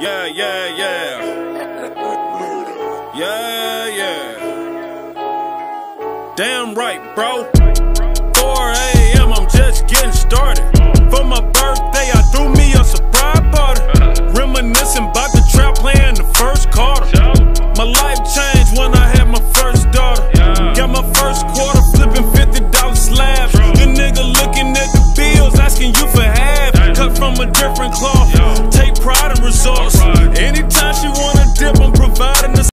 Yeah, yeah, yeah. Yeah, yeah. Damn right, bro. 4 a.m., I'm just getting started. For my birthday, I threw me a surprise party. Reminiscing about the trap playing the first quarter. My life changed when I had my first daughter. Got my first quarter flipping $50 slabs. The nigga looking at the bills, asking you for half. Cut from a different cloth. Take pride in results.